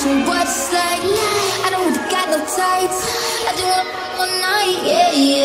So what's like? I don't got no tights. I do it all night, yeah, yeah.